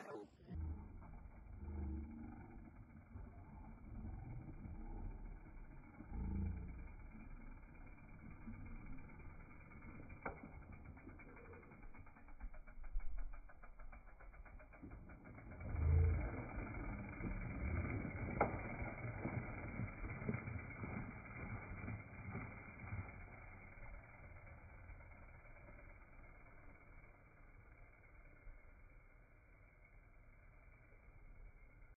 Chicago